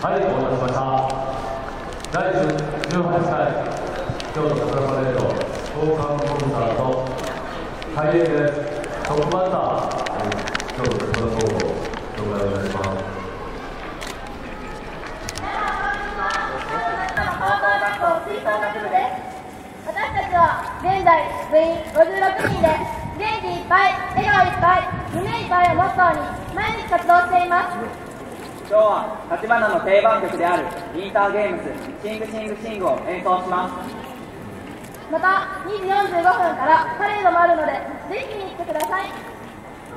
はいお待たせしました第18回京都桜パレード交換コンサート開演ですトップバッター、えー、京都桜高校紹介お願いします吹奏楽部です。私たちは現在部員56人で元気いっぱい笑顔いっぱい夢いっぱいをモットーに毎日活動しています。今日は立花の定番曲であるインターゲームズ「シングシングシング」を演奏します。また2時45分からパレードもあるのでぜひに来てください。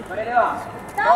それではどうぞ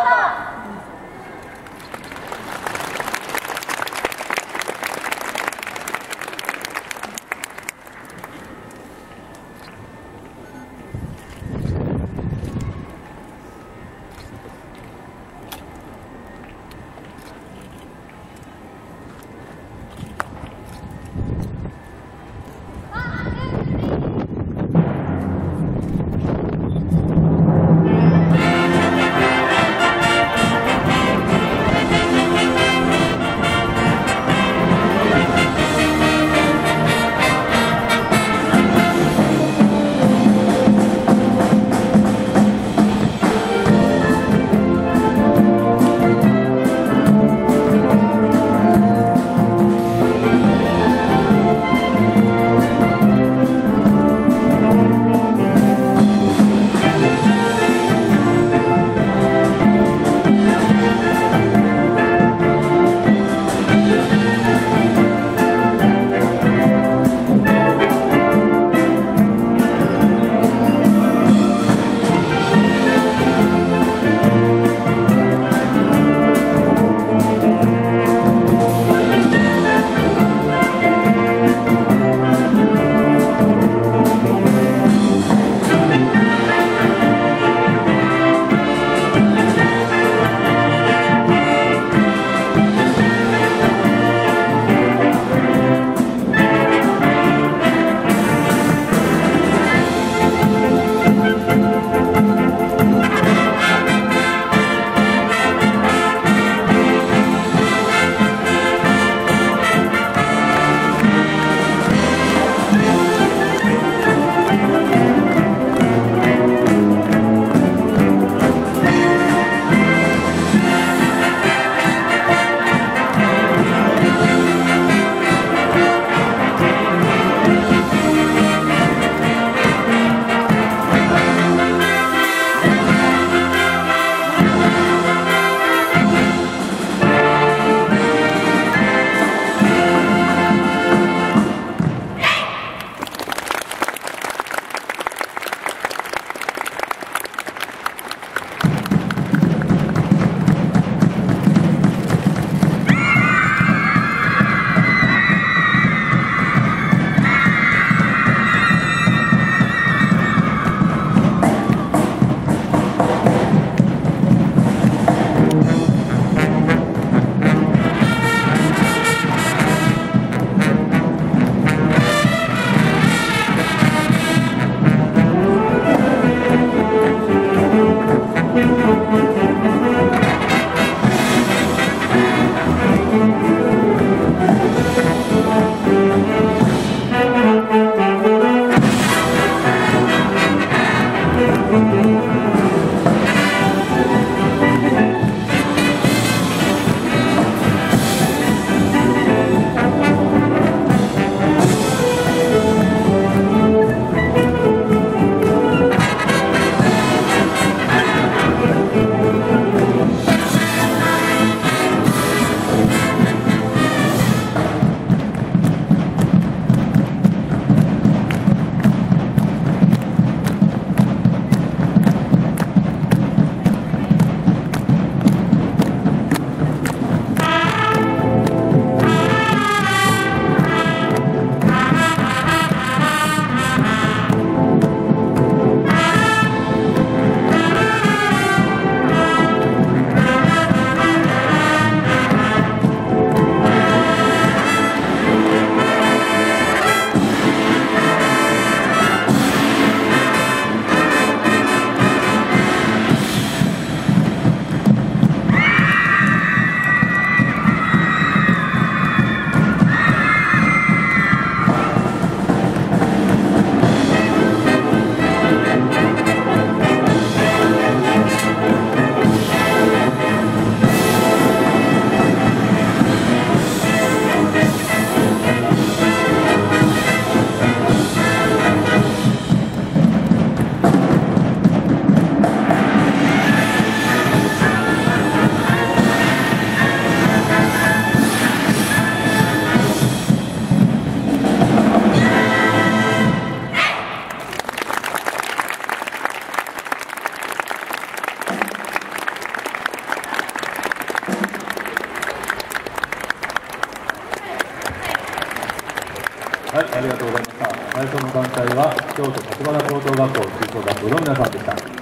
はい、ありがとうございました。最初の団体は京都立花高等学校吹奏楽部の皆さんでした。